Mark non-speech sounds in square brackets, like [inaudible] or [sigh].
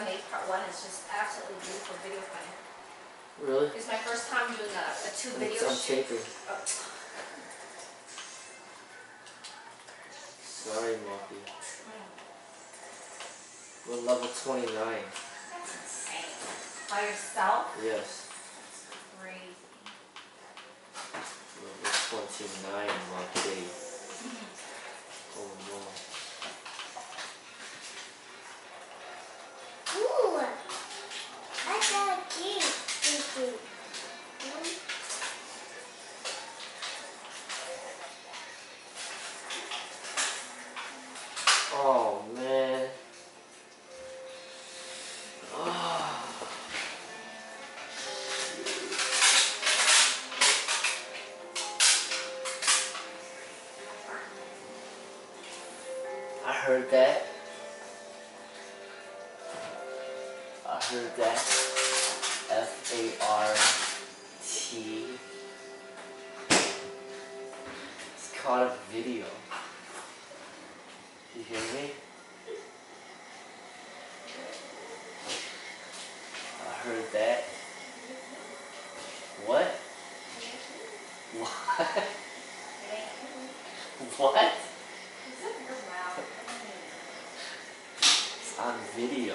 I made part one, it's just absolutely beautiful video footage. Really? It's my first time doing a, a two video on shoot. paper. Oh, Sorry, Moppy. mm, We're level 29. That's insane. By yourself? Yes. Crazy. Level 29, Moppy. [laughs] Oh no. Ooh, I got a key. Thank you. Oh man. Ah. I heard that. I heard that. F A R T. It's caught a video. You hear me? I heard that. What? [laughs] What? What? Zip your mouth. It's on video.